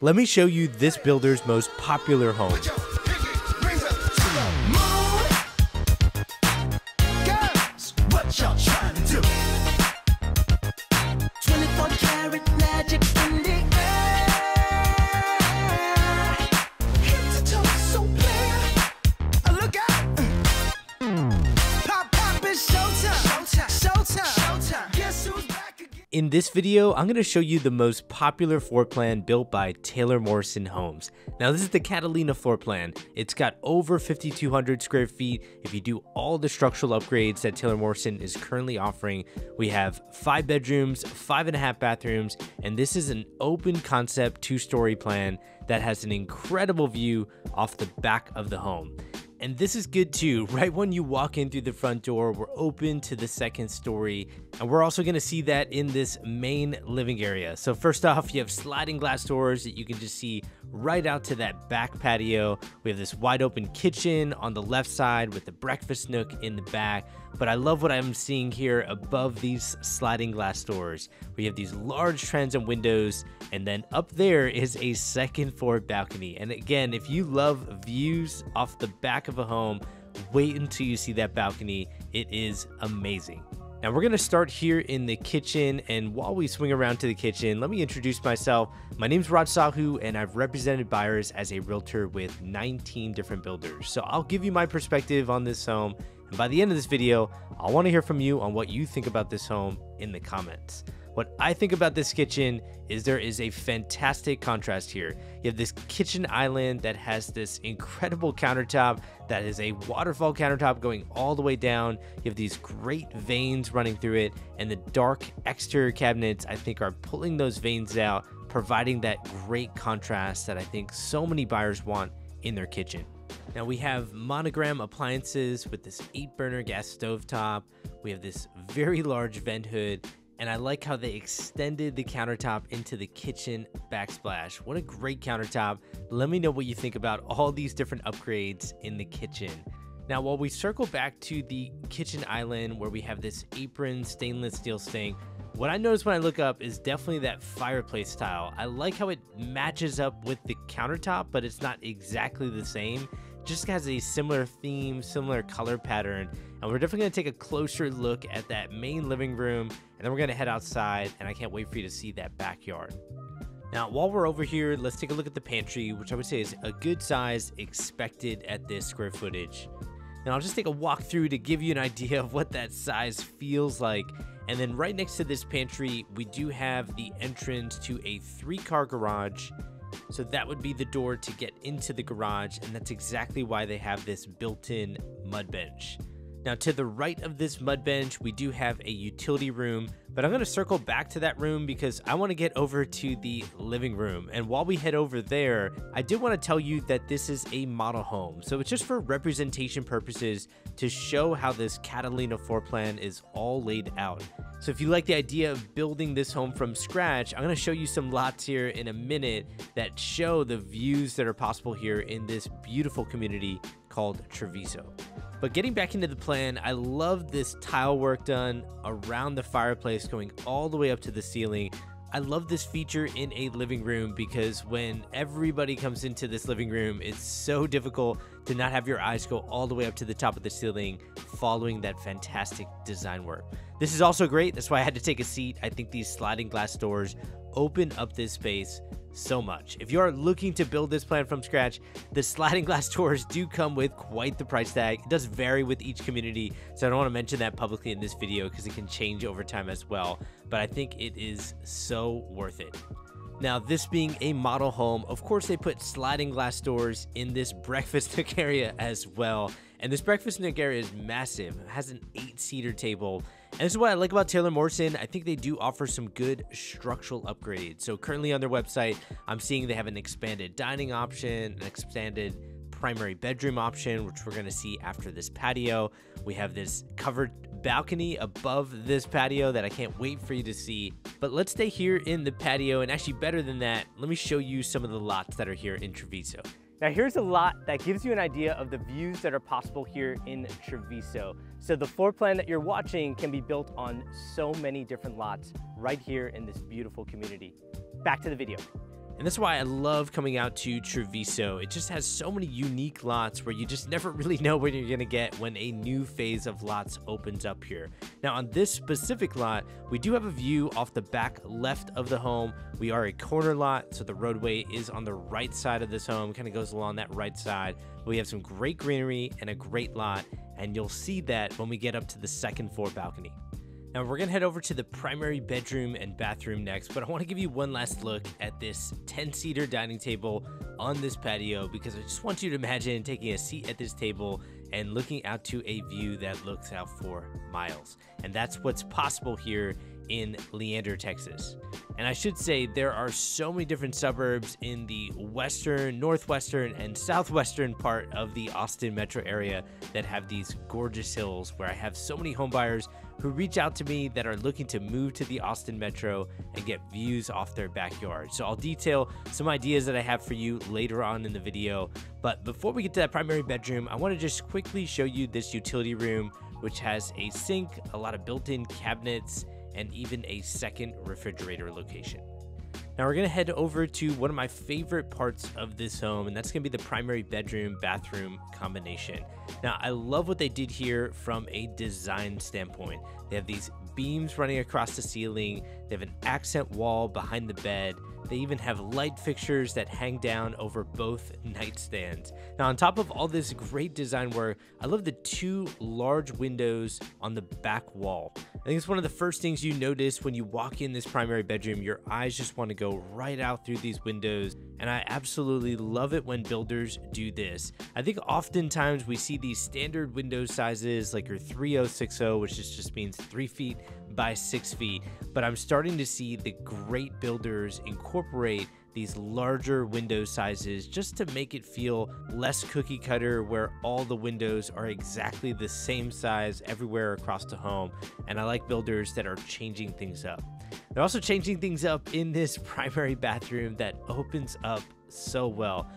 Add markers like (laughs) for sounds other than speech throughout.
Let me show you this builder's most popular home. This video, I'm going to show you the most popular floor plan built by Taylor Morrison Homes. Now this is the Catalina floor plan. It's got over 5,200 square feet. If you do all the structural upgrades that Taylor Morrison is currently offering, we have five bedrooms, five and a half bathrooms, and this is an open concept two-story plan that has an incredible view off the back of the home. And this is good too. (laughs) Right when you walk in through the front door, we're open to the second story. And we're also to see that in this main living area. So first off, you have sliding glass doors that you can just see right out to that back patio. We have this wide open kitchen on the left side with the breakfast nook in the back. But I love what I'm seeing here above these sliding glass doors. We have these large transom windows, and then up there is a second floor balcony. And again, if you love views off the back of a home, wait until you see that balcony. It is amazing. Now we're gonna start here in the kitchen and while we swing around to the kitchen, let me introduce myself. My name is Raj Sahoo and I've represented buyers as a realtor with 19 different builders. So I'll give you my perspective on this home and by the end of this video, I wanna hear from you on what you think about this home in the comments. What I think about this kitchen is there is a fantastic contrast here. You have this kitchen island that has this incredible countertop that is a waterfall countertop going all the way down. You have these great veins running through it and the dark exterior cabinets I think are pulling those veins out, providing that great contrast that I think so many buyers want in their kitchen. Now we have monogram appliances with this 8 burner gas stovetop. We have this very large vent hood and I like how they extended the countertop into the kitchen backsplash. What a great countertop. Let me know what you think about all these different upgrades in the kitchen. Now, while we circle back to the kitchen island where we have this apron stainless steel sink, what I notice when I look up is definitely that fireplace style. I like how it matches up with the countertop, but it's not exactly the same just has a similar theme, similar color pattern. And we're definitely to take a closer look at that main living room. Then we're going to head outside. And I can't wait for you to see that backyard. Now, while we're over here, let's take a look at the pantry, which I would say is a good size expected at this square footage. And I'll just take a walk through to give you an (laughs) idea of what that size feels like. And then right next to this pantry, we do have the entrance to a three car garage so that would be the door to get into the garage, and that's exactly why they have this built-in mud bench. Now to the right of this mud bench, we do have a utility room, but I'm gonna circle back to that room because I wanna get over to the living room. And while we head over there, I did wanna tell you that this is a model home. So it's just for representation purposes to show how this Catalina floor plan is all laid out. So if you like the idea of building this home from scratch, I'm gonna show you some lots here in a minute that show the views that are possible here in this beautiful community called Travisso. But getting back into the plan, I love this tile work done around the fireplace going all the way up to the ceiling. I love this feature in a living room because when everybody comes into this living room, it's so difficult to not have your eyes go all the way up to the top of the ceiling following that fantastic design work. This is also great. That's why I had to take a seat. I think these sliding glass doors open up this space so much. If you are looking to build this plan from scratch, the sliding glass (laughs) doors do come with quite the price tag. It does vary with each community, so I don't want to mention that publicly in this video because it can change over time as well, but I think it is so worth it. Now, this being a model home, of course they put sliding glass doors in this (laughs) breakfast nook area as well. And this breakfast nook area is massive. It has an eight-seater table and this is what I like about Taylor Morrison. I think they do offer some good structural upgrades. So currently on their website, I'm seeing they have an expanded dining option, an expanded primary bedroom option, which we're going to see after this patio. We have this covered balcony above this patio that I can't wait for you to see. But let's stay here in the patio, and actually better than that, let me show you some of the lots that are here in Travisso. Now here's a lot that gives you an idea of the views that are possible here in Travisso. So the floor plan that you're watching can be built on so many different lots right here in this beautiful community. Back to the video. And that's why I love coming out to Travisso. It just has so many unique lots where you just (laughs) never really know what you're gonna get when a new phase of lots opens up here. Now on this specific lot, we do have a view off the back left of the home. We are a corner lot, so the roadway is on the right side of this home, kind of goes along that right side. We have some great greenery and a great lot, and you'll see that when we get up to the second floor balcony. Now we're gonna head over to the primary bedroom and bathroom next, but I wanna give you one last look at this 10 seater dining table on this patio because I just want you to imagine taking a seat at this table and looking out to a view that looks out for miles. And that's what's possible here in Leander, Texas. And I should say there are so many different suburbs in the western, northwestern, and southwestern part of the Austin metro area that have these gorgeous hills where I have so many homebuyers who reach out to me that are looking to move to the Austin metro and get views off their backyard. So I'll detail some ideas that I have for you later on in the video. But before we get to that primary bedroom, I want to just quickly show you this utility room, which has a sink, a lot of built-in cabinets, and even a second refrigerator location. Now we're gonna head over to one of my favorite parts of this home, and that's gonna be the primary bedroom bathroom combination. Now I love what they did here from a design standpoint. They have these beams running across the ceiling, they have an accent wall behind the bed, they even have light fixtures that hang down over both nightstands. Now, on top of all this great design work, I love the two large windows on the back wall. I think it's one of the first things you notice when you walk in this primary bedroom. Your eyes just want to go right out through these windows, and I absolutely love it when builders do this. I think oftentimes we see these standard window sizes like your 3060, which just means 3 feet by six feet, but I'm starting to see the great builders incorporate these larger window sizes just to make it feel less cookie cutter where all the windows are exactly the same size everywhere across the home. And I like builders that are changing things up. They're also changing things up in this (laughs) primary bathroom that opens up so well.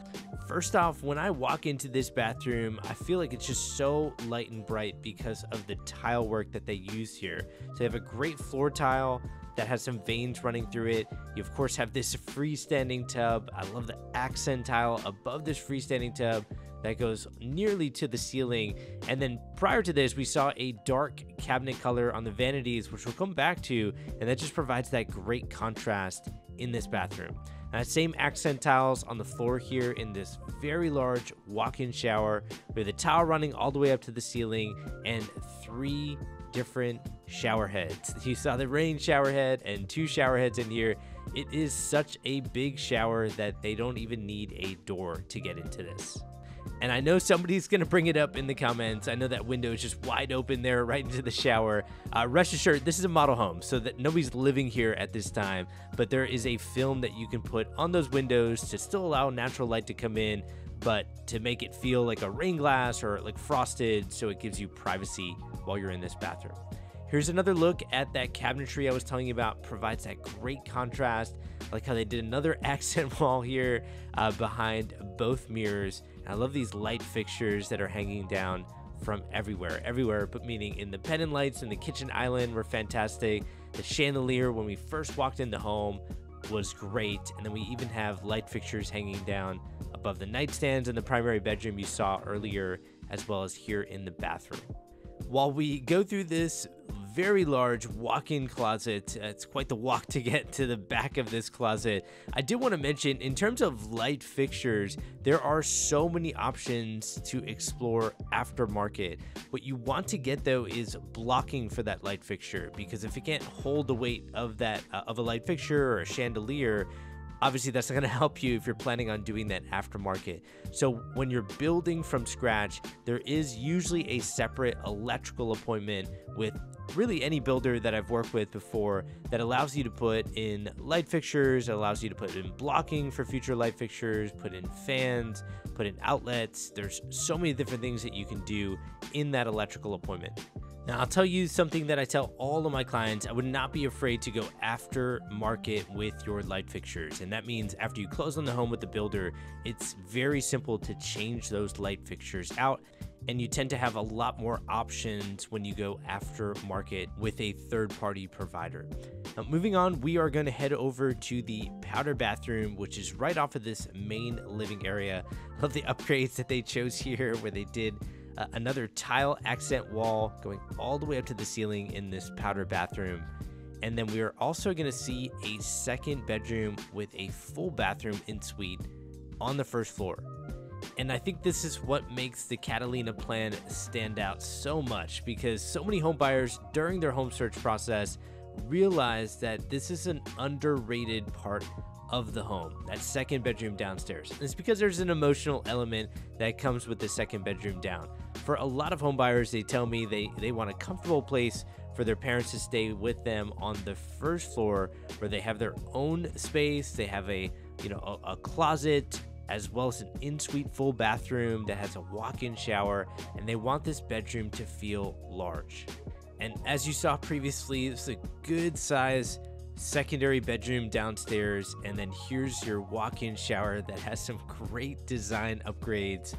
First off, when I walk into this bathroom, I feel like it's just so light and bright because of the tile work that they use here. So they have a great floor tile that has some veins running through it. You of course have this freestanding tub. I love the accent tile above this freestanding tub that goes nearly to the ceiling. And then prior to this, we saw a dark cabinet color on the vanities, which we'll come back to, and that just provides that great contrast in this bathroom. Uh, same accent tiles on the floor here in this very large walk-in shower with the towel running all the way up to the ceiling and three different shower heads. (laughs) You saw the rain shower head and two shower heads in here. It is such a big shower that they don't even need a door to get into this. And I know somebody's going to bring it up in the comments. I know that window is just wide open there (laughs) right into the shower. Uh, rest assured, this is a model home, so that nobody's living here at this time. But there is a film that you can put on those windows to still allow natural light to come in, but to make it feel like a rain glass or like frosted so it gives you privacy while you're in this bathroom. Here's another look at that cabinetry I was telling you about. Provides that great contrast. I like how they did another (laughs) accent wall here uh, behind both mirrors. I love these light fixtures that are hanging down from everywhere. Everywhere, but meaning in the pendant lights in the kitchen island were fantastic. The chandelier when we first walked in the home was great. And then we even have light fixtures hanging down above the nightstands in the primary bedroom you saw earlier, as well as here in the bathroom. While we go through this very large walk-in closet. It's quite the walk to get to the back of this closet. I did want to mention, in terms of light fixtures, there are so many options to explore aftermarket. What you want to get though is blocking for that light fixture because if it can't hold the weight of that uh, of a light fixture or a chandelier, obviously that's not going to help you if you're planning on doing that aftermarket. So when you're building from scratch, there is usually a separate electrical appointment with really any builder that I've worked with before that allows you to put in light fixtures, allows you to put in blocking for future light fixtures, put in fans, put in outlets. There's so many different things that you can do in that electrical appointment. Now, I'll tell you something that I tell all of my clients I would not be afraid to go after market with your light fixtures. And that means after you close on the home with the builder, it's very simple to change those light fixtures out. And you tend to have a lot more options when you go after market with a third party provider. Now, moving on, we are going to head over to the powder bathroom, which is right off of this main living area. Love the (laughs) upgrades that they chose here, where they did uh, another tile accent wall going all the way up to the ceiling in this powder bathroom. And then we are also going to see a second bedroom with a full bathroom in suite on the first floor. And I think this is what makes the Catalina plan stand out so much because so many home buyers during their home search process realize that this is an underrated part of the home, that second bedroom downstairs. And it's because there's an emotional element that comes with the second bedroom down. For a lot of homebuyers, they tell me they, they want a comfortable place for their parents to stay with them on the first floor where they have their own space, they have a you know a, a closet as well as an in-suite full bathroom that has a walk-in shower and they want this bedroom to feel large. And as you saw previously, it's a good size secondary bedroom downstairs and then here's your walk-in shower that has some (laughs) great design upgrades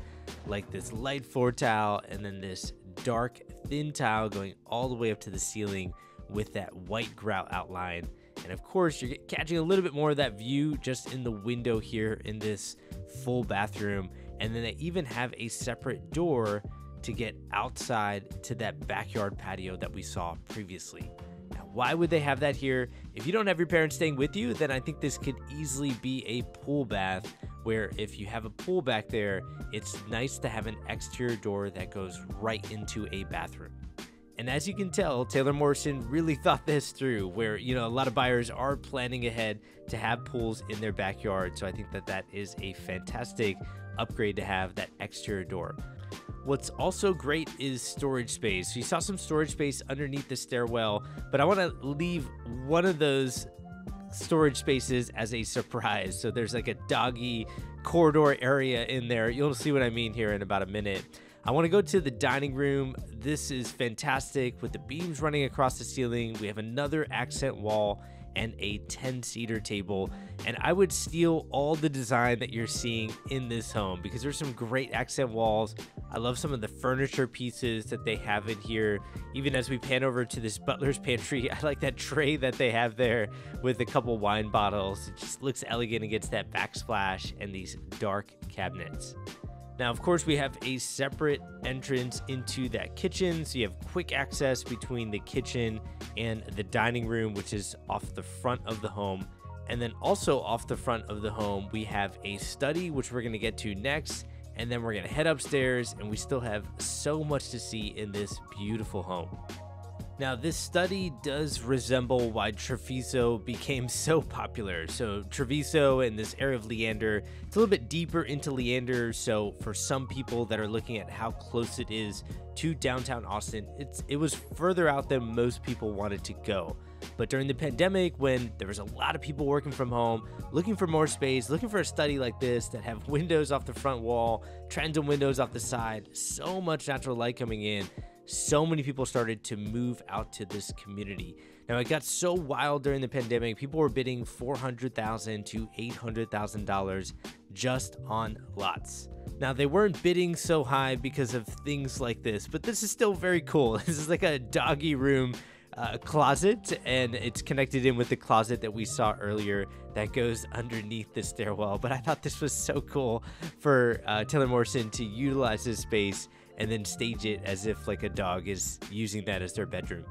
like this light floor tile and then this dark thin tile going all the way up to the ceiling with that white grout outline and of course you're catching a little bit more of that view just in the window here in this full bathroom and then they even have a separate door to get outside to that backyard patio that we saw previously. Now, why would they have that here? If you don't have your parents staying with you, then I think this could easily be a pool bath where if you have a pool back there, it's nice to have an exterior door that goes right into a bathroom. And as you can tell, Taylor Morrison really (laughs) thought this through, where, you know, a lot of buyers are planning ahead to have pools in their backyard. So I think that that is a fantastic upgrade to have that exterior door. What's also great is storage space. You saw some storage space underneath the stairwell, but I want to leave one of those storage spaces as a surprise. So there's like a doggy corridor area in there. You'll see what I mean here in about a minute. I want to go to the dining room. This is fantastic with the beams running across the ceiling. We have another accent wall and a 10 seater table. And I would steal all the design that you're seeing in this home because there's some great accent walls. I love some of the furniture pieces that they have in here. Even as we pan over to this butler's (laughs) pantry, I like that tray that they have there with a couple wine bottles. It just looks elegant against that backsplash and these dark cabinets. Now, of course, we have a separate entrance into that kitchen, so you have quick access between the kitchen and the dining room, which is off the front of the home. And then also off the front of the home, we have a study, which we're to get to next. And then we're to head upstairs, and we still have so much to see in this beautiful home. Now, this study does resemble why Travisso became (laughs) so popular. So, Travisso and this area of Leander, it's a little bit deeper into Leander. So, for some people that are looking at how close it is to downtown Austin, it's it was further out than most people wanted to go. But during the pandemic, when there was a lot of people working from home, looking for more space, looking for a study like this that have (laughs) windows off the front wall, transom windows off the side, so much natural light coming in, so many people started to move out to this community. Now it got so wild during the pandemic, people were bidding 400,000 to $800,000 just on lots. Now they weren't bidding so high because of things like this, but this is still very cool. (laughs) This is like a doggy room uh, closet and it's connected in with the closet that we saw earlier that goes underneath the stairwell. But I thought this was so cool for uh, Taylor Morrison to utilize this space and then stage it as if like a dog is using that as their bedroom.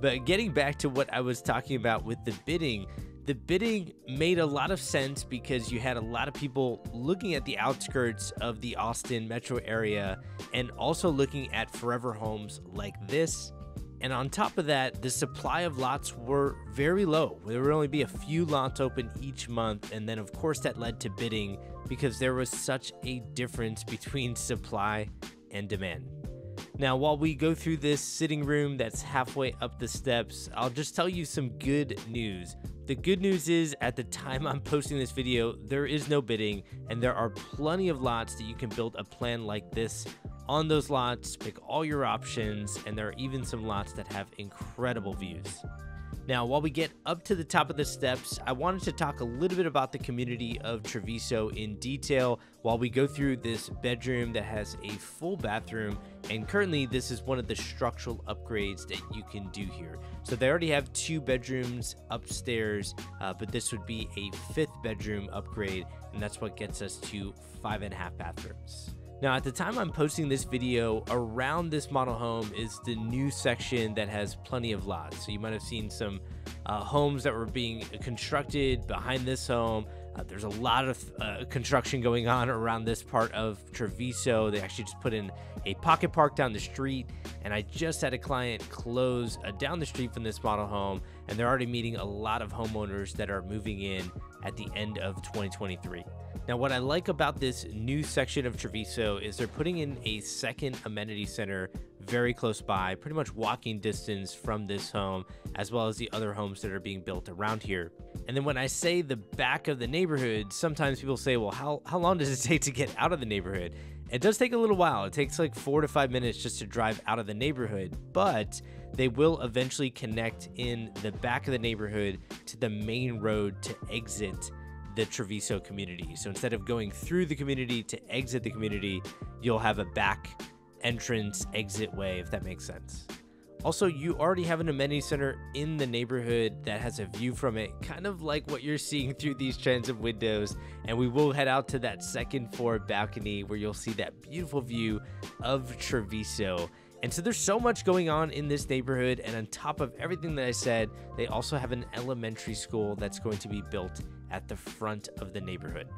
But getting back to what I was talking about with the bidding, the bidding made a lot of sense because you had a lot of people looking at the outskirts of the Austin metro area and also looking at forever homes like this. And on top of that, the supply of lots were very low. There would only be a few lots open each month. And then, of course, that led to bidding because there was such a difference between supply and demand. Now, while we go through this sitting room that's halfway up the steps, I'll just tell you some good news. The good news is, at the time I'm posting this video, there is no bidding, and there are plenty of lots that you can build a plan like this on those lots, pick all your options, and there are even some lots that have incredible views. Now, while we get up to the top of the steps, I wanted to talk a little bit about the community of Travisso in detail while we go through this bedroom that has a full bathroom And currently, this is one of the structural upgrades that you can do here. So they already have two bedrooms upstairs, uh, but this would be a fifth bedroom upgrade, and that's what gets us to five and a half bathrooms. Now, at the time I'm posting this video, around this model home is the new section that has plenty of lots. So you might have seen some uh, homes that were being constructed behind this home. Uh, there's a lot of uh, construction going on around this part of Travisso. They actually just put in a pocket park down the street, and I just had a client close uh, down the street from this model home, and they're already meeting a lot of homeowners that are moving in at the end of 2023. Now, what I like about this new section of Travisso is they're putting in a second amenity center very close by, pretty much walking distance from this home, as well as the other homes that are being built around here. And then when I say the back of the neighborhood, sometimes people say, well, how, how long does it (laughs) take to get out of the neighborhood? It does take a little while. It takes like four to five minutes just to drive out of the neighborhood, but they will eventually connect in the back of the neighborhood to the main road to exit the Travisso community. So instead of going through the community to exit the community, you'll have a back entrance exit way, if that makes sense. Also, you already have an amenity center in the neighborhood that has a view from it, kind of like what you're seeing through these transom windows. And we will head out to that second floor balcony where you'll see that beautiful view of Travisso. And so there's so much going on in this neighborhood. And on top of everything that I said, they also have an elementary school that's going to be built at the front of the neighborhood.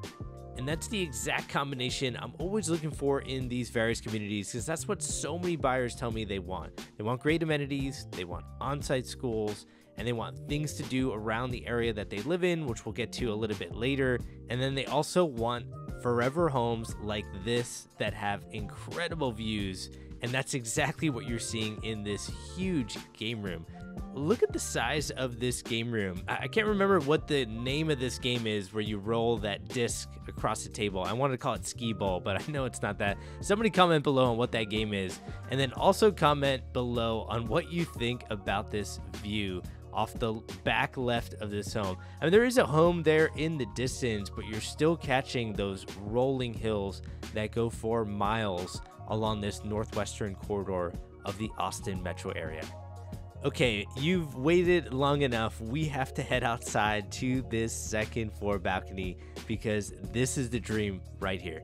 And that's the exact combination I'm always looking for in these various communities because that's what so many buyers tell me they want. They want great amenities, they want on site schools, and they want things to do around the area that they live in, which we'll get to a little bit later. And then they also want forever homes like this that have incredible views. And that's exactly what you're seeing in this huge game room look at the size of this game room. I can't remember what the name of this game is where you roll that disc across the table. I wanted to call it skee ball, but (laughs) I know it's not that. Somebody comment below on what that game is. And then also comment below on what you think about this view off the back left of this home. I mean, there is a home there in the distance, but you're still catching those rolling hills that go for miles along this northwestern corridor of the Austin metro area. Okay, you've waited long enough. We have to head outside to this second floor balcony because this is the dream right here.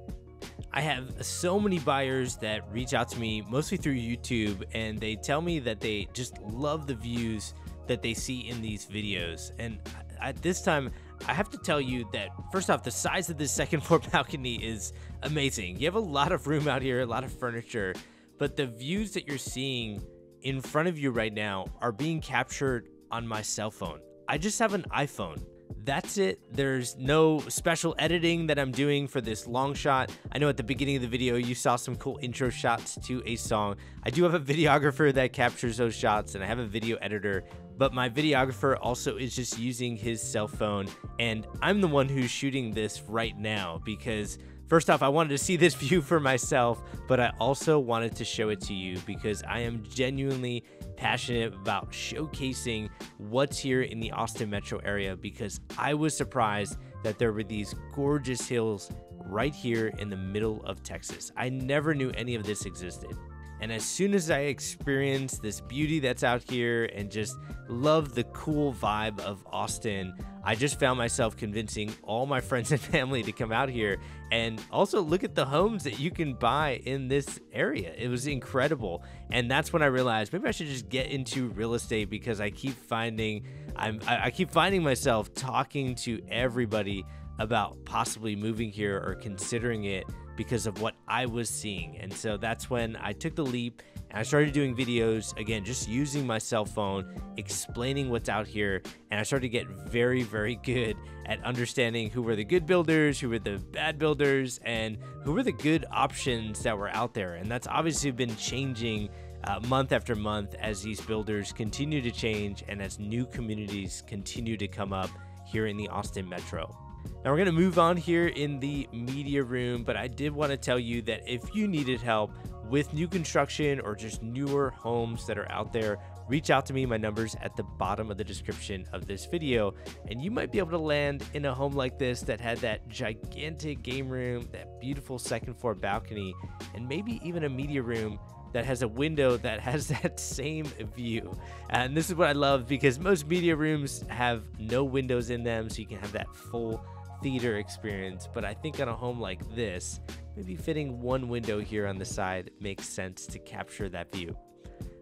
I have so many buyers that reach out to me mostly through YouTube and they tell me that they just love the views that they see in these videos. And at this time, I have to tell you that first off, the size of this second (laughs) floor balcony is amazing. You have a lot of room out here, a lot of furniture, but the views that you're seeing in front of you right now are being captured on my cell phone. I just have an iPhone. That's it. There's no special editing that I'm doing for this long shot. I know at the beginning of the video you saw some cool intro shots to a song. I do have a (laughs) videographer that captures those shots and I have a video editor, but my videographer also is just using his cell phone and I'm the one who's shooting this right now because First off, I wanted to see this (laughs) view for myself, but I also wanted to show it to you because I am genuinely passionate about showcasing what's here in the Austin metro area because I was surprised that there were these gorgeous hills right here in the middle of Texas. I never knew any of this existed. And as soon as I experienced this beauty that's out here and just love the cool vibe of Austin, I just found myself convincing all my (laughs) friends and family to come out here and also look at the homes that you can buy in this area. It was incredible. And that's when I realized maybe I should just get into real estate because I keep finding I'm I keep finding myself talking to everybody about possibly moving here or considering it because of what I was seeing. And so that's when I took the leap and I started doing videos again, just using my cell phone, explaining what's out here. And I started to get very, very good at understanding who were the good builders, who were the bad builders, and who were the good options that were out there. And that's obviously been changing. Uh, month after month, as these builders continue to change and as new communities continue to come up here in the Austin Metro. Now we're going to move on here in the media room, but I did want to tell you that if you needed help with new construction or just newer homes that are out there, reach out to me. My number's at the bottom of the description of this video, and you might be able to land in a home like this that had that gigantic game room, that beautiful second floor balcony, and maybe even a media room that has a window that (laughs) has that same view. And this is what I love because most media rooms have no windows in them, so you can have that full theater experience. But I think on a home like this, maybe fitting one window here on the side makes sense to capture that view.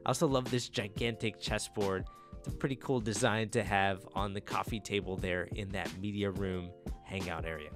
I also love this gigantic chessboard. It's a pretty cool design to have on the coffee table there in that media room hangout area.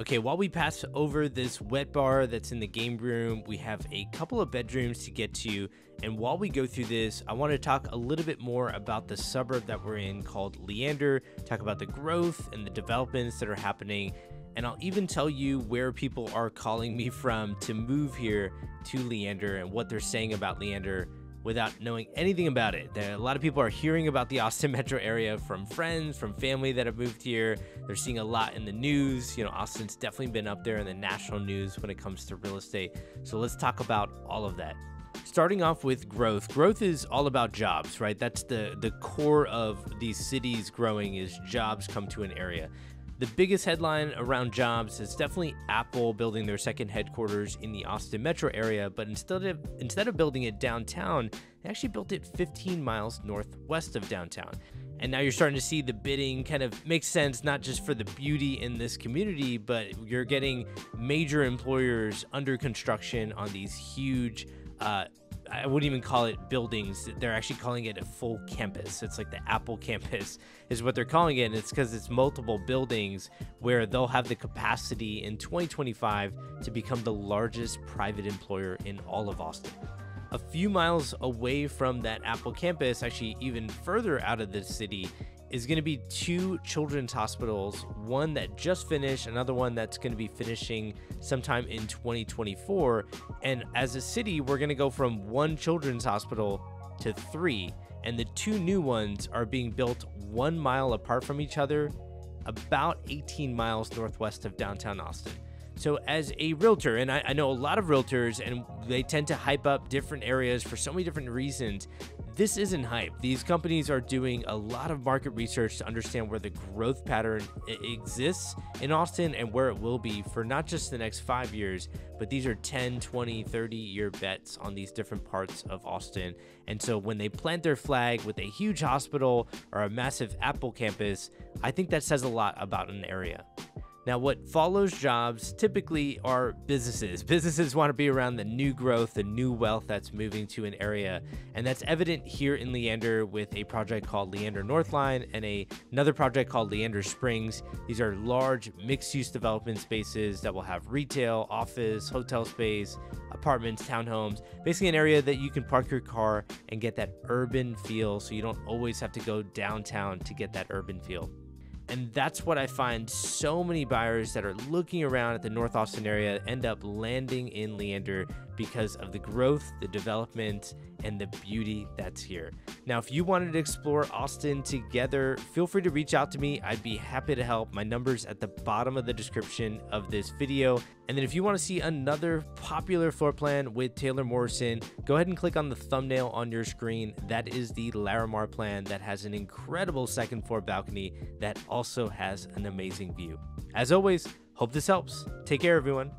Okay, while we pass over this wet bar that's in the game room, we have a couple of bedrooms to get to. And while we go through this, I want to talk a little bit more about the suburb that we're in called Leander, talk about the growth and the developments that are happening. And I'll even tell you where people are calling me from to move here to Leander and what they're saying about Leander without knowing anything about it. There, a lot of people are hearing about the Austin (laughs) metro area from friends, from family that have moved here. They're seeing a lot in the news. You know, Austin's definitely been up there in the national news when it comes to real estate. So let's talk about all of that. Starting off with growth. Growth is all about jobs, right? That's the the core of these cities growing is jobs come to an area. The biggest headline around jobs is definitely Apple building their second headquarters in the Austin metro area, but instead of instead of building it downtown, they actually built it 15 miles northwest of downtown. And now you're starting to see the bidding kind of make sense, not just for the beauty in this community, but you're getting major employers under construction on these huge uh, I wouldn't even call it buildings. They're actually calling it a full campus. It's like the Apple campus (laughs) is what they're calling it. And it's because it's multiple buildings where they'll have the capacity in 2025 to become the largest private employer in all of Austin. A few miles away from that Apple campus, actually even further out of the city, is going to be two children's hospitals, one that just finished, another one that's going to be finishing sometime in 2024. And as a city, we're going to go from one children's hospital to three. And the two new ones are being built one mile apart from each other, about 18 miles northwest of downtown Austin. So, as a realtor, and I, I, know a lot of realtors, and they tend to hype up different areas for so many different reasons. This isn't hype. These companies are doing a lot of market research to understand where the growth pattern exists in Austin and where it will be for not just the next five years, but these are 10, 20, 30 year bets on these different parts of Austin. And so, when they plant their flag with a huge hospital or a massive Apple campus, I think that says a lot about an area. Now, what follows jobs typically are businesses. (laughs) Businesses want to be around the new growth, the new wealth that's moving to an area. And that's evident here in Leander with a project called Leander Northline and a, another project called Leander Springs. These are large mixed use development spaces that will have retail, office, hotel space, apartments, townhomes, basically an area that you can park your car and get that urban feel so you don't always have to go downtown to get that urban feel. And that's what I find so many buyers that are looking around at the North Austin area end up landing in Leander because of the growth, the development, and the beauty that's here. Now, if you wanted to explore Austin together, feel free to reach out to me. I'd be happy to help. My number's at the bottom of the description of this video. And then if you want to see another popular floor plan with Taylor Morrison, go ahead and click on the thumbnail on your screen. That is the Larimar plan that has an incredible second floor balcony that also has an amazing view. As always, hope this helps. Take care, everyone.